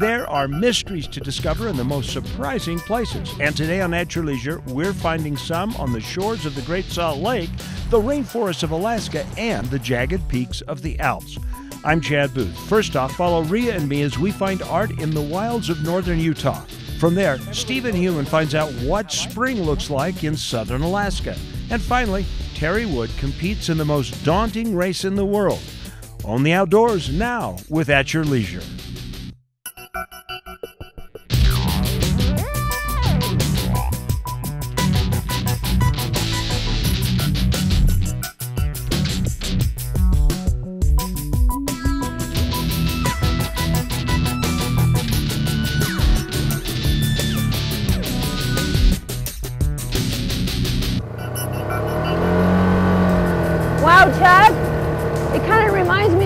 There are mysteries to discover in the most surprising places. And today on At Your Leisure, we're finding some on the shores of the Great Salt Lake, the rainforests of Alaska, and the jagged peaks of the Alps. I'm Chad Booth. First off, follow Ria and me as we find art in the wilds of northern Utah. From there, Steven Human finds out what spring looks like in southern Alaska. And finally, Terry Wood competes in the most daunting race in the world. On the outdoors now with At Your Leisure.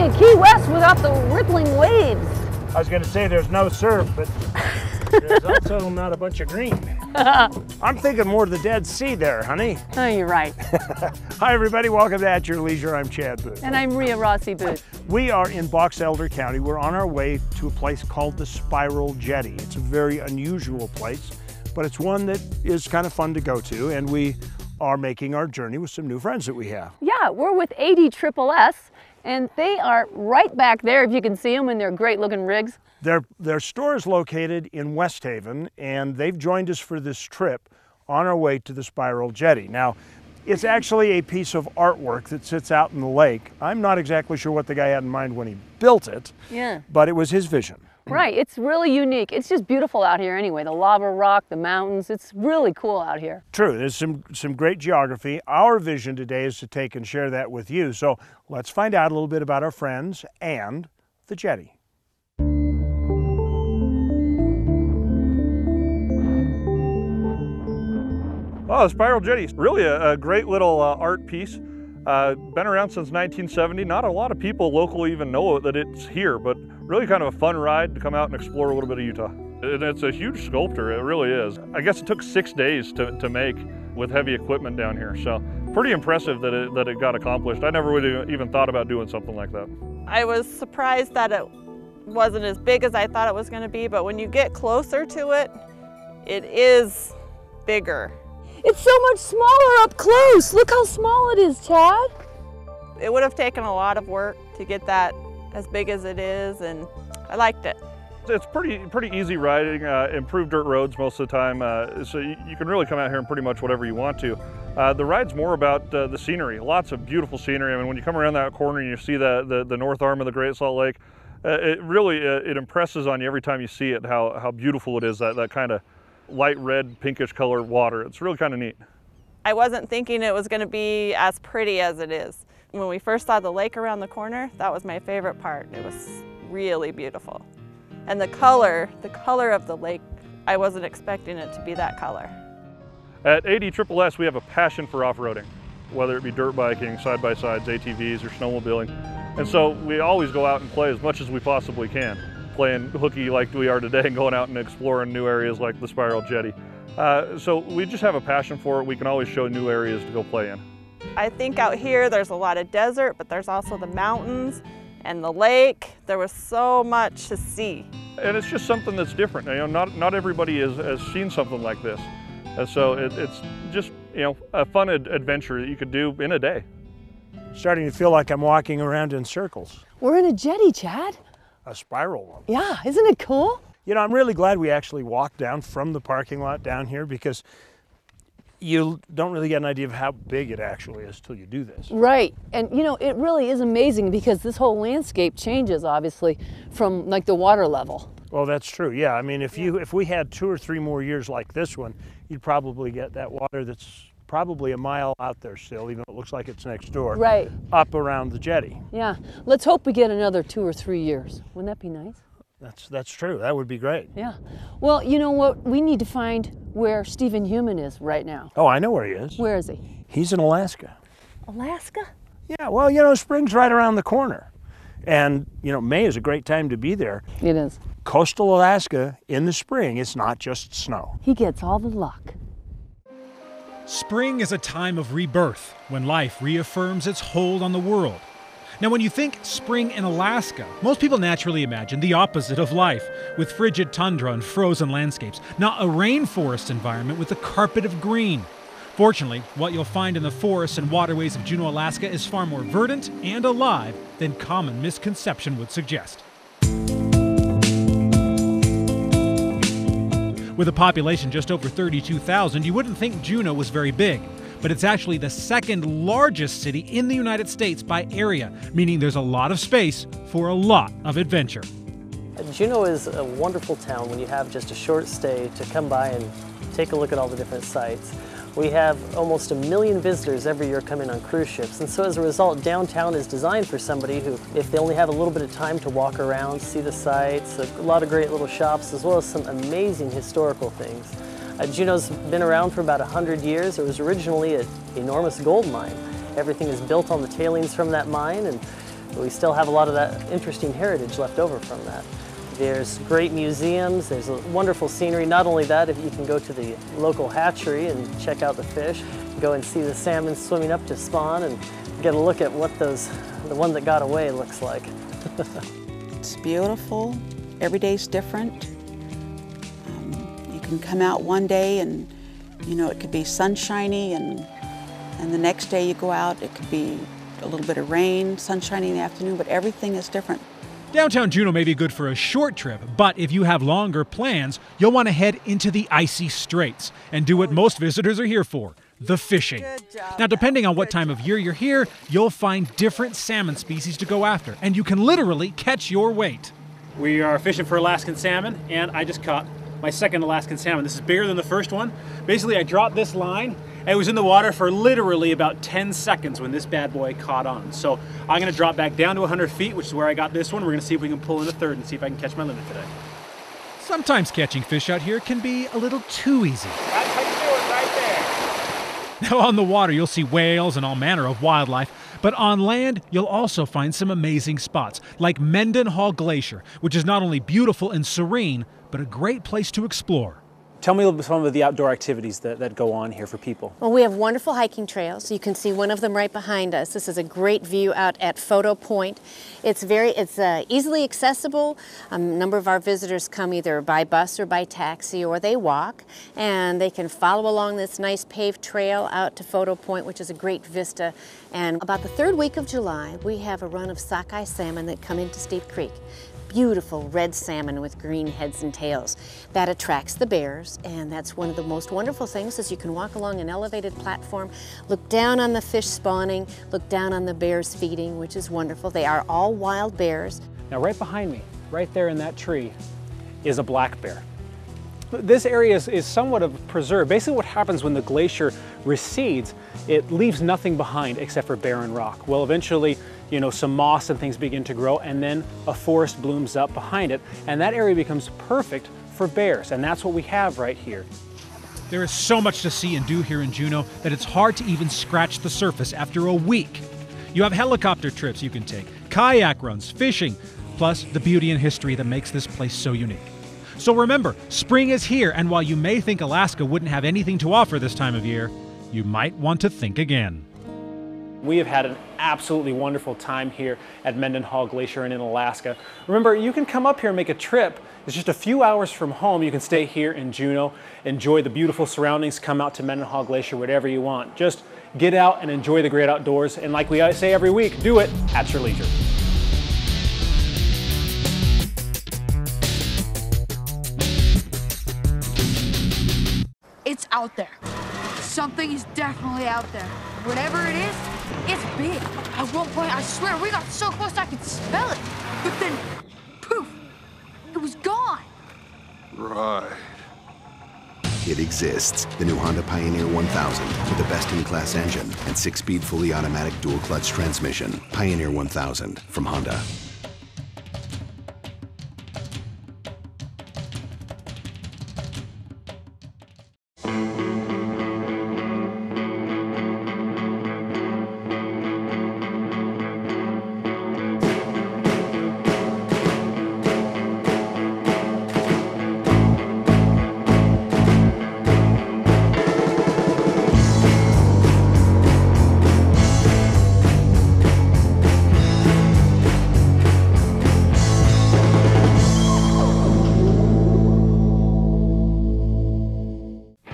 Of reminds me of Key West without the rippling waves. I was going to say there's no surf, but there's also not a bunch of green. I'm thinking more of the Dead Sea there, honey. Oh, you're right. Hi, everybody. Welcome to At Your Leisure. I'm Chad Booth. And I'm Ria Rossi Booth. We are in Box Elder County. We're on our way to a place called the Spiral Jetty. It's a very unusual place, but it's one that is kind of fun to go to, and we are making our journey with some new friends that we have. Yeah, we're with AD Triple S, and they are right back there if you can see them in their great looking rigs. Their, their store is located in West Haven, and they've joined us for this trip on our way to the Spiral Jetty. Now, it's actually a piece of artwork that sits out in the lake. I'm not exactly sure what the guy had in mind when he built it, Yeah. but it was his vision. Right, it's really unique. It's just beautiful out here anyway. The lava rock, the mountains, it's really cool out here. True, there's some, some great geography. Our vision today is to take and share that with you. So let's find out a little bit about our friends and the jetty. Oh, the Spiral Jetty is really a, a great little uh, art piece. Uh, been around since 1970. Not a lot of people locally even know that it's here, but really kind of a fun ride to come out and explore a little bit of Utah. And it's a huge sculpture, it really is. I guess it took six days to, to make with heavy equipment down here, so pretty impressive that it, that it got accomplished. I never would even thought about doing something like that. I was surprised that it wasn't as big as I thought it was going to be, but when you get closer to it, it is bigger. It's so much smaller up close. Look how small it is, Chad. It would have taken a lot of work to get that as big as it is, and I liked it. It's pretty pretty easy riding, uh, improved dirt roads most of the time, uh, so you, you can really come out here and pretty much whatever you want to. Uh, the ride's more about uh, the scenery, lots of beautiful scenery. I mean, when you come around that corner and you see the, the, the north arm of the Great Salt Lake, uh, it really uh, it impresses on you every time you see it how, how beautiful it is, that, that kind of light red, pinkish color water. It's really kind of neat. I wasn't thinking it was going to be as pretty as it is. When we first saw the lake around the corner, that was my favorite part. It was really beautiful. And the color, the color of the lake, I wasn't expecting it to be that color. At AD Triple S, we have a passion for off-roading, whether it be dirt biking, side-by-sides, ATVs, or snowmobiling. And so we always go out and play as much as we possibly can, playing hooky like we are today and going out and exploring new areas like the Spiral Jetty. Uh, so we just have a passion for it. We can always show new areas to go play in. I think out here there's a lot of desert, but there's also the mountains and the lake. There was so much to see. And it's just something that's different. You know, not, not everybody has, has seen something like this. And so it, it's just, you know, a fun ad- adventure that you could do in a day. Starting to feel like I'm walking around in circles. We're in a jetty, Chad. A spiral one. Yeah, isn't it cool? You know, I'm really glad we actually walked down from the parking lot down here because you don't really get an idea of how big it actually is till you do this. Right. And you know, it really is amazing because this whole landscape changes obviously from like the water level. Well, that's true. Yeah, I mean, if you if we had two or three more years like this one, you'd probably get that water that's probably a mile out there still, even though it looks like it's next door. Right. Up around the jetty. Yeah. Let's hope we get another two or three years. Wouldn't that be nice? That's that's true. That would be great. Yeah. Well, you know what? We need to find where Steven Human is right now. Oh, I know where he is. Where is he? He's in Alaska. Alaska? Yeah. Well, you know, spring's right around the corner, and you know, May is a great time to be there. It is. Coastal Alaska in the spring, it's not just snow. He gets all the luck. Spring is a time of rebirth when life reaffirms its hold on the world. Now, when you think spring in Alaska, most people naturally imagine the opposite of life, with frigid tundra and frozen landscapes, not a rainforest environment with a carpet of green. Fortunately, what you'll find in the forests and waterways of Juneau, Alaska is far more verdant and alive than common misconception would suggest. With a population just over 32,000, you wouldn't think Juneau was very big. But it's actually the second largest city in the United States by area, meaning there's a lot of space for a lot of adventure. Juneau is a wonderful town when you have just a short stay to come by and take a look at all the different sites. We have almost a million visitors every year come in on cruise ships, and so as a result, downtown is designed for somebody who, if they only have a little bit of time to walk around, see the sights, a lot of great little shops, as well as some amazing historical things. Uh, Juneau's been around for about 100 years. It was originally an enormous gold mine. Everything is built on the tailings from that mine, and we still have a lot of that interesting heritage left over from that. There's great museums, there's wonderful scenery. Not only that, if you can go to the local hatchery and check out the fish, go and see the salmon swimming up to spawn and get a look at what those, the one that got away looks like. it's beautiful, every day's different. You can come out one day and, you know, it could be sunshiny and, and the next day you go out, it could be a little bit of rain, sunshiny in the afternoon, but everything is different. Downtown Juneau may be good for a short trip, but if you have longer plans, you'll want to head into the icy straits and do what most visitors are here for the fishing. Now, depending on what time of year you're here, you'll find different salmon species to go after, and you can literally catch your weight. We are fishing for Alaskan salmon, and I just caught my second Alaskan salmon. This is bigger than the first one. Basically, I dropped this line and it was in the water for literally about 10 seconds when this bad boy caught on. So I'm gonna drop back down to 100 feet, which is where I got this one. We're gonna see if we can pull in a third and see if I can catch my limit today. Sometimes catching fish out here can be a little too easy. That's how you do it right there. Now on the water, you'll see whales and all manner of wildlife, but on land, you'll also find some amazing spots, like Mendenhall Glacier, which is not only beautiful and serene, but a great place to explore. Tell me a little bit some of the outdoor activities that, that go on here for people. Well, we have wonderful hiking trails. You can see one of them right behind us. This is a great view out at Photo Point. It's very, it's uh, easily accessible. a number of our visitors come either by bus or by taxi or they walk and they can follow along this nice paved trail out to Photo Point, which is a great vista. And about the third week of July, we have a run of sockeye salmon that come into Steep Creek beautiful red salmon with green heads and tails. That attracts the bears, and that's one of the most wonderful things is you can walk along an elevated platform, look down on the fish spawning, look down on the bears feeding, which is wonderful. They are all wild bears. Now right behind me, right there in that tree, is a black bear. This area is, is somewhat of preserved. Basically what happens when the glacier recedes, it leaves nothing behind except for barren rock. Well, eventually you know, some moss and things begin to grow and then a forest blooms up behind it and that area becomes perfect for bears and that's what we have right here. There is so much to see and do here in Juneau that it's hard to even scratch the surface after a week. You have helicopter trips you can take, kayak runs, fishing, plus the beauty and history that makes this place so unique. So remember, spring is here, and while you may think Alaska wouldn't have anything to offer this time of year, you might want to think again. We have had an absolutely wonderful time here at Mendenhall Glacier and in Alaska. Remember, you can come up here and make a trip. It's just a few hours from home. You can stay here in Juneau, enjoy the beautiful surroundings, come out to Mendenhall Glacier, whatever you want. Just get out and enjoy the great outdoors. And like we say every week, do it at your leisure. It's out there. Something is definitely out there. Whatever it is, it's big. At one point, I swear, we got so close I could smell it. But then, poof, it was gone. Right. It exists. The new Honda Pioneer 1000 with the best-in-class engine and six-speed fully automatic dual-clutch transmission. Pioneer 1000 from Honda.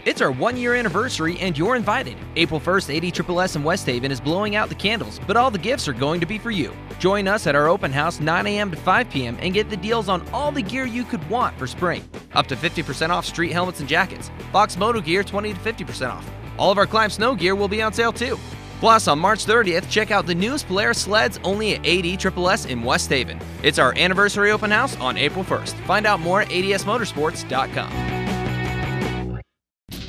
It's our one year anniversary and you're invited. April 1st, AD Triple S in West Haven is blowing out the candles, but all the gifts are going to be for you. Join us at our open house 9 a.m. to 5 p.m. and get the deals on all the gear you could want for spring. Up to 50% off street helmets and jackets. Fox Moto gear 20 to 50% off. All of our Klim Snow gear will be on sale too. Plus, on March 30th, check out the newest Polaris sleds only at AD Triple S in West Haven. It's our anniversary open house on April 1st. Find out more at adsmotorsports.com.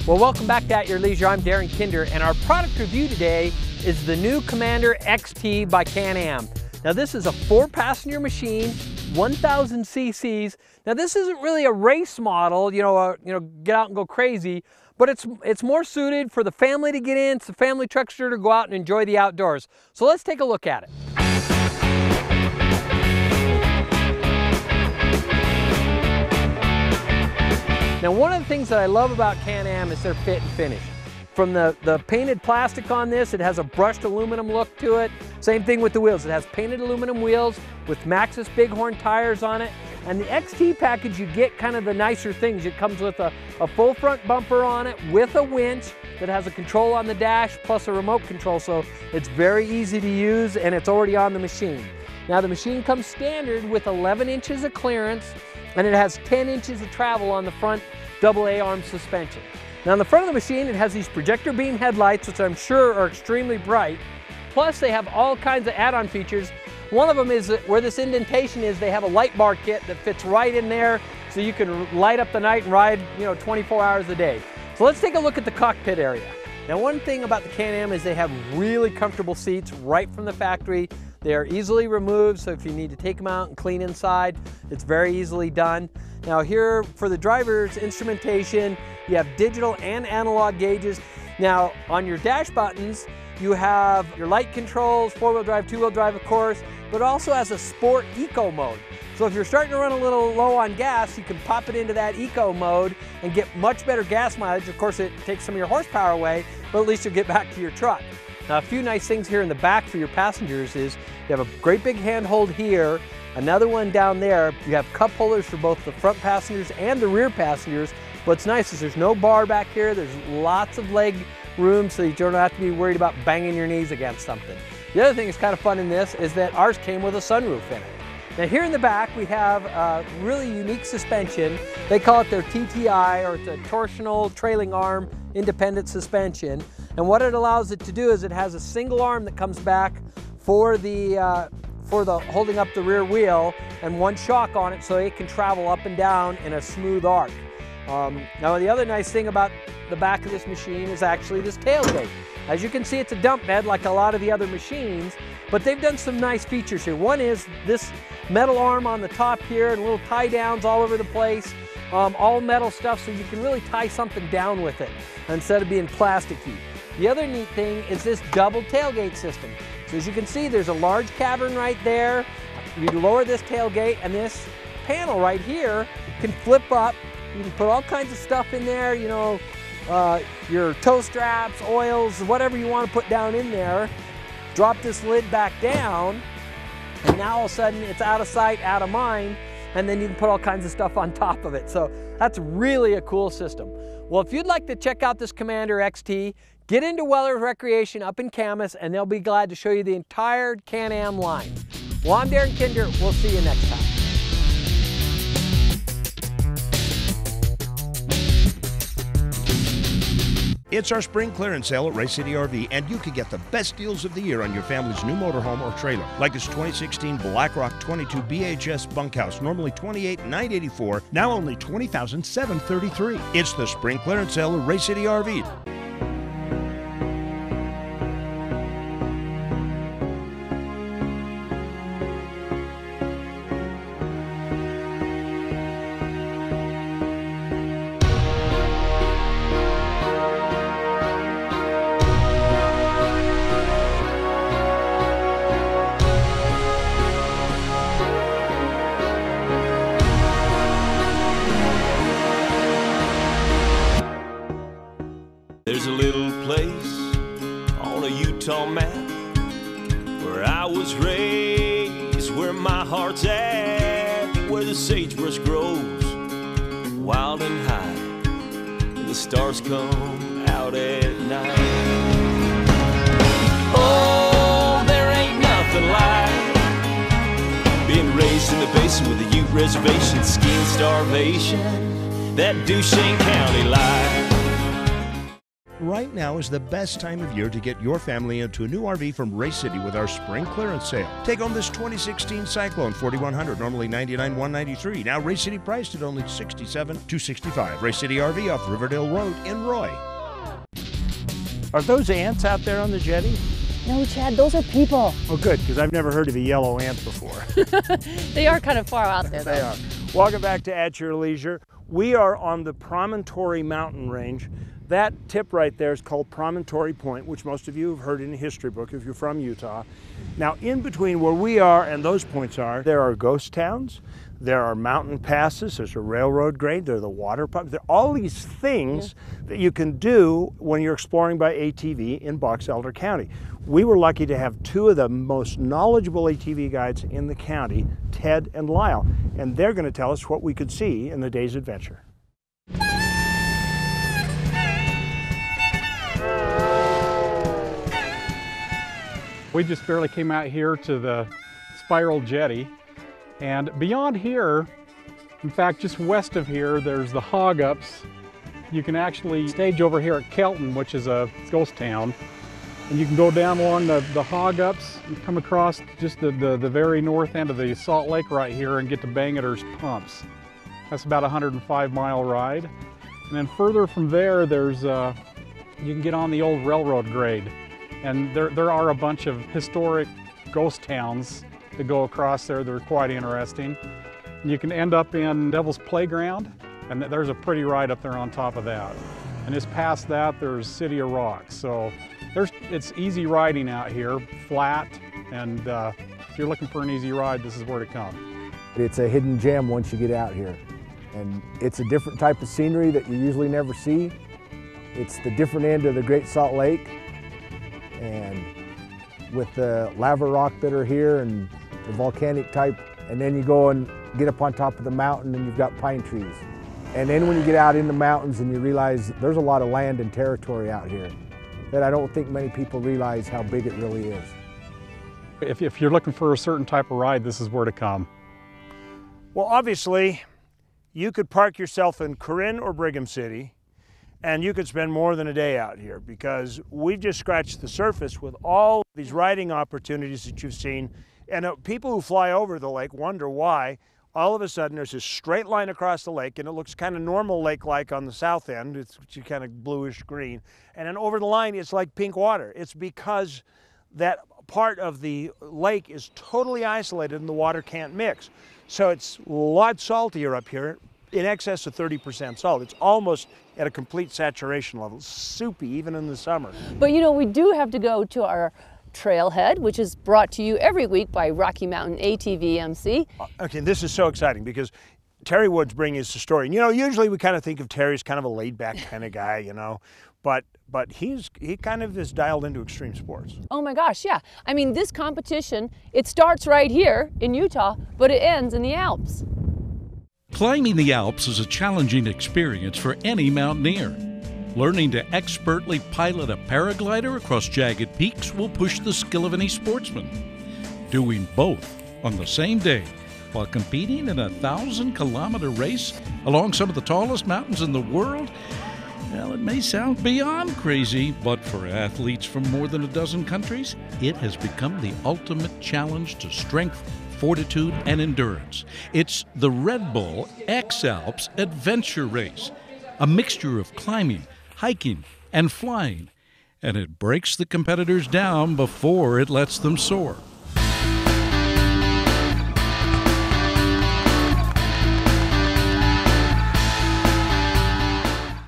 Well, welcome back to At Your Leisure. I'm Darren Kinder, and our product review today is the new Commander XT by Can-Am. Now, this is a four-passenger machine, 1,000 cc's. Now, this isn't really a race model, you know, uh, you know, get out and go crazy, but it's, it's more suited for the family to get in, it's a family truckster to go out and enjoy the outdoors. So let's take a look at it. Now one of the things that I love about Can-Am is their fit and finish. From the, the painted plastic on this, it has a brushed aluminum look to it. Same thing with the wheels. It has painted aluminum wheels with Maxxis Bighorn tires on it. And the XT package, you get kind of the nicer things. It comes with a, a full front bumper on it with a winch that has a control on the dash plus a remote control. So it's very easy to use and it's already on the machine. Now the machine comes standard with 11 inches of clearance and it has 10 inches of travel on the front double A-arm suspension. Now on the front of the machine, it has these projector beam headlights, which I'm sure are extremely bright. Plus they have all kinds of add-on features one of them is where this indentation is, they have a light bar kit that fits right in there so you can light up the night and ride, you know, 24 hours a day. So let's take a look at the cockpit area. Now one thing about the Can-Am is they have really comfortable seats right from the factory. They are easily removed, so if you need to take them out and clean inside, it's very easily done. Now here for the driver's instrumentation, you have digital and analog gauges. Now on your dash buttons, you have your light controls, four-wheel drive, two-wheel drive, of course, but also has a sport eco mode. So if you're starting to run a little low on gas, you can pop it into that eco mode and get much better gas mileage. Of course, it takes some of your horsepower away, but at least you'll get back to your truck. Now, a few nice things here in the back for your passengers is you have a great big handhold here, another one down there. You have cup holders for both the front passengers and the rear passengers. What's nice is there's no bar back here. There's lots of leg room so you don't have to be worried about banging your knees against something. The other thing that's kind of fun in this is that ours came with a sunroof in it. Now here in the back we have a really unique suspension. They call it their TTI or it's a torsional trailing arm independent suspension. And what it allows it to do is it has a single arm that comes back for the uh, for the holding up the rear wheel and one shock on it so it can travel up and down in a smooth arc. Um, now the other nice thing about the back of this machine is actually this tailgate. As you can see, it's a dump bed like a lot of the other machines, but they've done some nice features here. One is this metal arm on the top here and little tie downs all over the place. Um, all metal stuff so you can really tie something down with it instead of being plasticky. The other neat thing is this double tailgate system. So as you can see, there's a large cavern right there. You lower this tailgate and this panel right here can flip up. You can put all kinds of stuff in there, you know, uh, your tow straps, oils, whatever you want to put down in there. Drop this lid back down, and now all of a sudden it's out of sight, out of mind, and then you can put all kinds of stuff on top of it. So that's really a cool system. Well, if you'd like to check out this Commander XT, get into Weller Recreation up in Kamas, and they'll be glad to show you the entire Can-Am line. Well, I'm Darren Kinder. We'll see you next time. It's our spring clearance sale at Race City RV, and you can get the best deals of the year on your family's new motorhome or trailer, like this 2016 BlackRock 22 BHS bunkhouse, normally $28,984, now only $20,733. It's the spring clearance sale at Race City RV. Sagebrush grows wild and high in the stars come out at night. Oh, there ain't nothing like being raised in the basin with a Ute reservation, skiing starvation, that Duchesne County life. Right now is the best time of year to get your family into a new RV from Race City with our spring clearance sale. Take home this 2016 Cyclone 4100, normally 99 193 Now Race City priced at only 67 265 Race City RV off Riverdale Road in Roy. Are those ants out there on the jetty? No, Chad, those are people. Oh, good, because I've never heard of a yellow ant before. they are kind of far out there, though. they are. Welcome back to At Your Leisure. We are on the Promontory Mountain Range. That tip right there is called Promontory Point, which most of you have heard in a history book if you're from Utah. Now, in between where we are and those points are, there are ghost towns, there are mountain passes, there's a railroad grade, there are the water pumps, there are all these things yeah. that you can do when you're exploring by ATV in Box Elder County. We were lucky to have two of the most knowledgeable ATV guides in the county, Ted and Lyle, and they're going to tell us what we could see in the day's adventure. We just barely came out here to the spiral jetty and beyond here, in fact just west of here, there's the Hog Ups. You can actually stage over here at Kelton, which is a ghost town. And you can go down along the, the Hog Ups and come across just the, the, the very north end of the Salt Lake right here and get to Bangerter's Pumps. That's about a 105 mile ride. And then further from there, there's uh, you can get on the old railroad grade. And there, there are a bunch of historic ghost towns that go across there that are quite interesting. You can end up in Devil's Playground, and there's a pretty ride up there on top of that. And just past that, there's City of Rocks. So there's, it's easy riding out here, flat, and uh, if you're looking for an easy ride, this is where to come. It's a hidden gem once you get out here. And it's a different type of scenery that you usually never see. It's the different end of the Great Salt Lake, and with the lava rock that are here and the volcanic type, and then you go and get up on top of the mountain and you've got pine trees. And then when you get out in the mountains and you realize there's a lot of land and territory out here that I don't think many people realize how big it really is. If, if you're looking for a certain type of ride, this is where to come. Well, obviously, you could park yourself in Corinne or Brigham City and you could spend more than a day out here because we've just scratched the surface with all these riding opportunities that you've seen. And uh, people who fly over the lake wonder why all of a sudden there's a straight line across the lake and it looks kind of normal lake-like on the south end. It's kind of bluish green. And then over the line, it's like pink water. It's because that part of the lake is totally isolated and the water can't mix. So it's a lot saltier up here, in excess of 30% salt. It's almost at a complete saturation level. soupy even in the summer. But you know, we do have to go to our trailhead, which is brought to you every week by Rocky Mountain ATV MC. Uh, okay, this is so exciting because Terry Woods bringing us the story. And you know, usually we kind of think of Terry as kind of a laid back kind of guy, you know, but but he's he kind of is dialed into extreme sports. Oh my gosh, yeah. I mean, this competition, it starts right here in Utah, but it ends in the Alps. Climbing the Alps is a challenging experience for any mountaineer. Learning to expertly pilot a paraglider across jagged peaks will push the skill of any sportsman. Doing both on the same day while competing in a thousand kilometer race along some of the tallest mountains in the world? Well, it may sound beyond crazy, but for athletes from more than a dozen countries, it has become the ultimate challenge to strength fortitude, and endurance. It's the Red Bull X Alps Adventure Race, a mixture of climbing, hiking, and flying, and it breaks the competitors down before it lets them soar.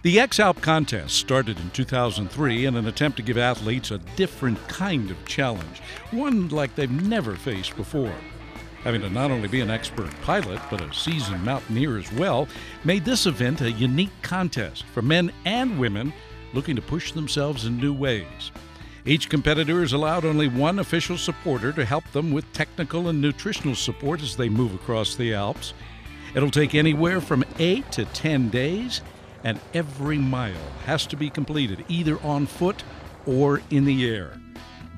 The X Alp contest started in 2003 in an attempt to give athletes a different kind of challenge, one like they've never faced before having to not only be an expert pilot, but a seasoned mountaineer as well, made this event a unique contest for men and women looking to push themselves in new ways. Each competitor is allowed only one official supporter to help them with technical and nutritional support as they move across the Alps. It'll take anywhere from 8 to 10 days, and every mile has to be completed either on foot or in the air.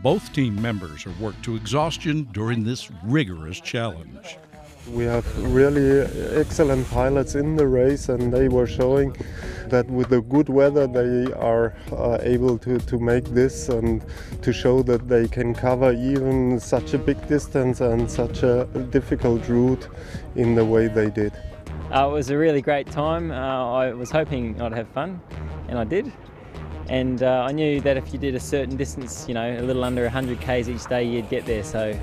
Both team members are worked to exhaustion during this rigorous challenge. We have really excellent pilots in the race, and they were showing that with the good weather they are uh, able to, to make this and to show that they can cover even such a big distance and such a difficult route in the way they did. Uh, it was a really great time. Uh, I was hoping I'd have fun, and I did. And uh, I knew that if you did a certain distance, you know, a little under 100 k's each day, you'd get there. So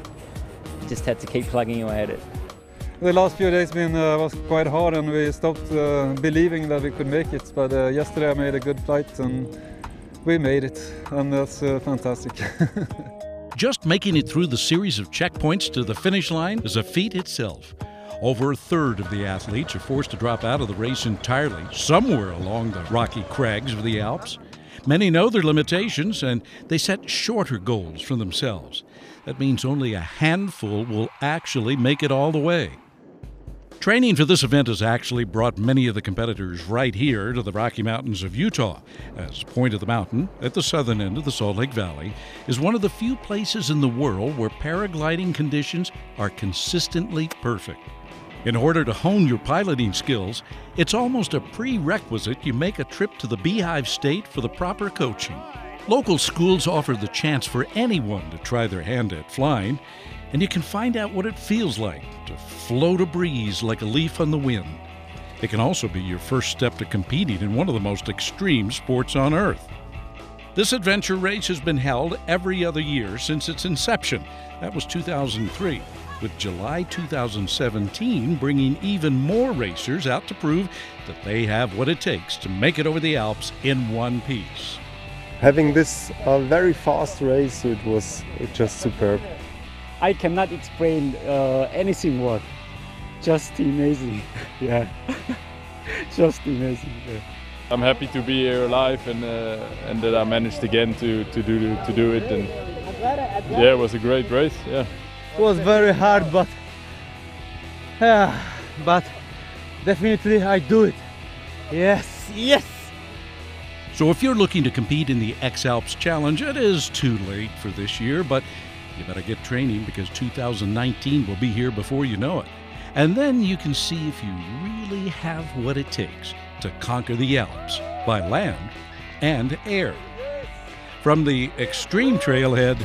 just had to keep plugging away at it. The last few days been uh, was quite hard, and we stopped uh, believing that we could make it. But uh, yesterday I made a good flight, and we made it, and that's uh, fantastic. Just making it through the series of checkpoints to the finish line is a feat itself. Over a third of the athletes are forced to drop out of the race entirely, somewhere along the rocky crags of the Alps. Many know their limitations and they set shorter goals for themselves. That means only a handful will actually make it all the way. Training for this event has actually brought many of the competitors right here to the Rocky Mountains of Utah, as Point of the Mountain, at the southern end of the Salt Lake Valley, is one of the few places in the world where paragliding conditions are consistently perfect. In order to hone your piloting skills, it's almost a prerequisite you make a trip to the Beehive State for the proper coaching. Local schools offer the chance for anyone to try their hand at flying, and you can find out what it feels like to float a breeze like a leaf on the wind. It can also be your first step to competing in one of the most extreme sports on earth. This adventure race has been held every other year since its inception. That was 2003, with July 2017 bringing even more racers out to prove that they have what it takes to make it over the Alps in one piece. Having this uh, very fast race, it was just superb. I cannot explain uh, anything word. Just amazing. yeah. Just amazing. Yeah. I'm happy to be here alive and uh, and that I managed again to to do to do it and yeah, it was a great race. Yeah. Was very hard, but but definitely I do it. Yes, yes. So if you're looking to compete in the X Alps Challenge, it is too late for this year, but you better get training because 2019 will be here before you know it. And then you can see if you really have what it takes to conquer the Alps by land and air. From the Extreme Trailhead,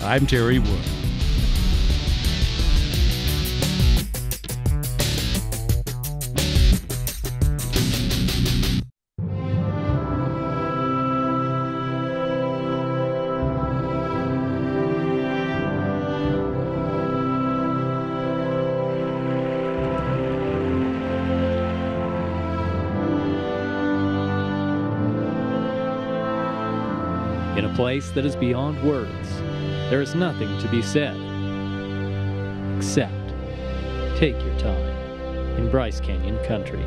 I'm Terry Wood. That is beyond words, there is nothing to be said. Except, take your time in Bryce Canyon country.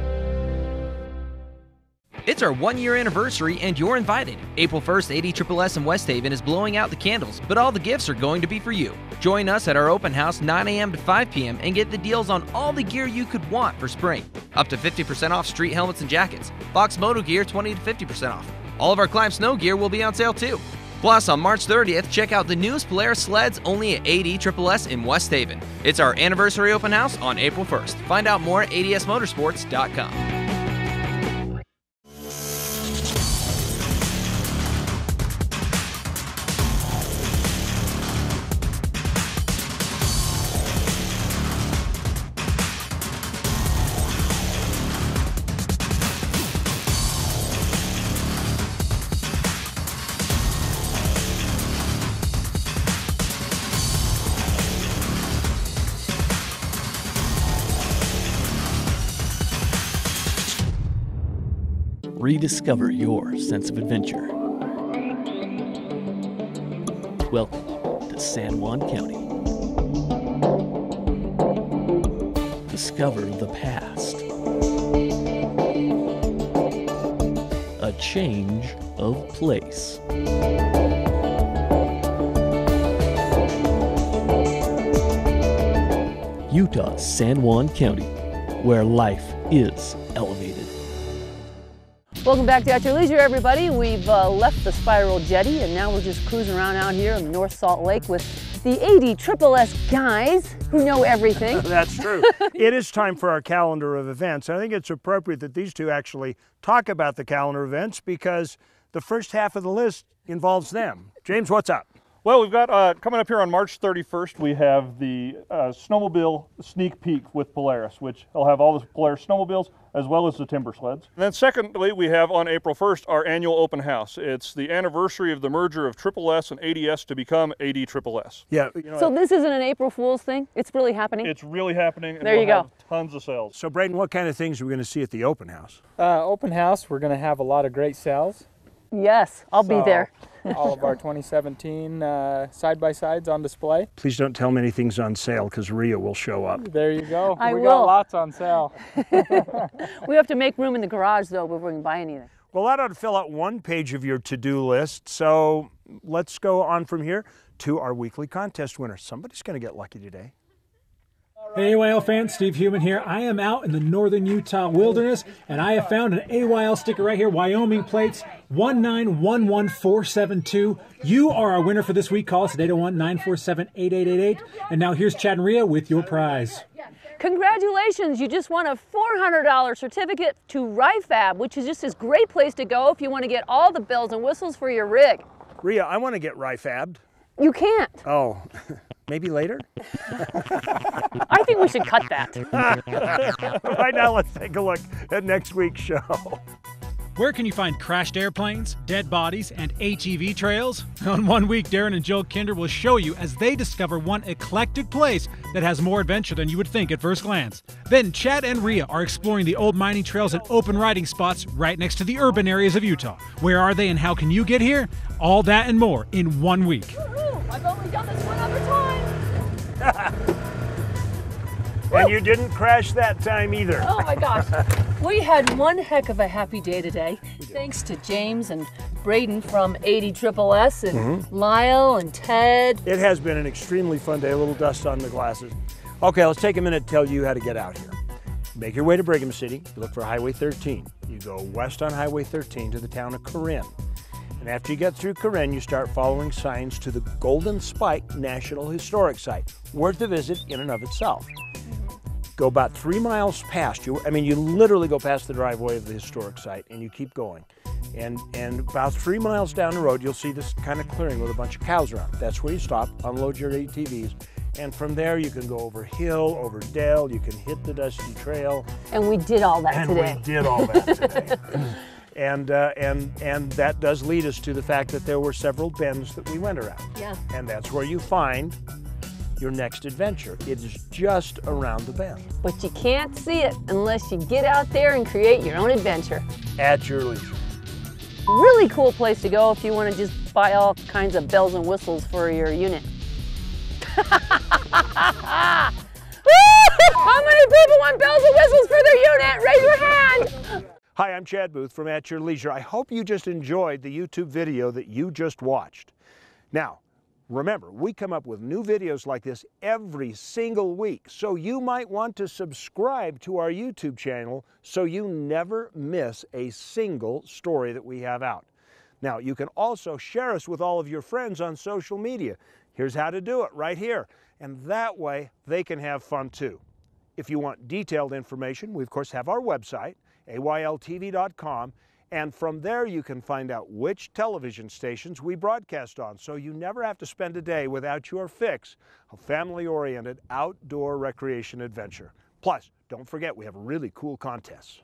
It's our one year anniversary and you're invited. April 1st, ADSSS in West Haven is blowing out the candles, but all the gifts are going to be for you. Join us at our open house 9 a.m. to 5 p.m. and get the deals on all the gear you could want for spring. Up to 50% off street helmets and jackets. Fox Moto gear 20 to 50% off. All of our Klim snow gear will be on sale too. Plus, on March 30th, check out the newest Polaris sleds only at ADSSS in West Haven. It's our anniversary open house on April 1st. Find out more at adsmotorsports.com. Rediscover your sense of adventure. Welcome to San Juan County. Discover the past. A change of place. Utah's San Juan County, where life is. Welcome back to At Your Leisure, everybody. We've uh, left the Spiral Jetty and now we're just cruising around out here in North Salt Lake with the AD Triple S guys who know everything. That's true. it is time for our calendar of events. I think it's appropriate that these two actually talk about the calendar events because the first half of the list involves them. James, what's up? Well, we've got uh, coming up here on March 31st, we have the uh, snowmobile sneak peek with Polaris, which will have all the Polaris snowmobiles as well as the timber sleds. And then secondly, we have on April 1st our annual open house. It's the anniversary of the merger of Triple S and ADS to become AD Triple S. Yeah. You know, so this isn't an April Fool's thing? It's really happening? It's really happening. there you we'll go. tons of sales. So Braden, what kind of things are we going to see at the open house? Uh, open house, we're going to have a lot of great sales. Yes, I'll so, be there. All of our 2017 uh, side-by-sides on display. Please don't tell me anything's on sale because Ria will show up. There you go. I we will. got lots on sale. we have to make room in the garage though before we can buy anything. Well, that ought to fill out one page of your to-do list. So let's go on from here to our weekly contest winner. Somebody's going to get lucky today. Hey AYL fans, Steve Human here. I am out in the northern Utah wilderness and I have found an AYL sticker right here, Wyoming plates 1911472. You are our winner for this week. Call us at 801-947-8888. And now here's Chad and Ria with your prize. Congratulations, you just won a $400 certificate to RIFAB, which is just this great place to go if you want to get all the bells and whistles for your rig. Ria, I want to get RIFAB'd. You can't. Oh, maybe later? I think we should cut that. right now, let's take a look at next week's show. Where can you find crashed airplanes, dead bodies, and ATV trails? On one week, Darren and Joe Kinder will show you as they discover one eclectic place that has more adventure than you would think at first glance. Then Chad and Ria are exploring the old mining trails and open riding spots right next to the urban areas of Utah. Where are they and how can you get here? All that and more in one week. I've only done this one other time. and you didn't crash that time either. Oh my gosh. we had one heck of a happy day today. Thanks to James and Braden from AD Triple S and Mhm. Lyle and Ted. It has been an extremely fun day, a little dust on the glasses. Okay, let's take a minute to tell you how to get out here. Make your way to Brigham City, you look for Highway 13. You go west on Highway 13 to the town of Corinne. And after you get through Corinne, you start following signs to the Golden Spike National Historic Site, worth a visit in and of itself. Mm-hmm. Go about three miles past you. I mean, you literally go past the driveway of the historic site and you keep going. And, and about three miles down the road, you'll see this kind of clearing with a bunch of cows around. That's where you stop, unload your ATVs. And from there, you can go over hill, over dale, you can hit the dusty trail. And we did all that and today. And we did all that today. and, uh, and, and that does lead us to the fact that there were several bends that we went around. Yeah. And that's where you find your next adventure. It is just around the bend. But you can't see it unless you get out there and create your own adventure. At your leisure. Really cool place to go if you want to just buy all kinds of bells and whistles for your unit. How many people want bells and whistles for their unit? Raise your hand. Hi, I'm Chad Booth from At Your Leisure. I hope you just enjoyed the YouTube video that you just watched. Now, remember, we come up with new videos like this every single week, so you might want to subscribe to our YouTube channel so you never miss a single story that we have out. Now, you can also share us with all of your friends on social media. Here's how to do it right here. And that way, they can have fun too. If you want detailed information, we of course have our website, ayltv.com, and from there you can find out which television stations we broadcast on, so you never have to spend a day without your fix of family-oriented outdoor recreation adventure. Plus, don't forget we have really cool contests.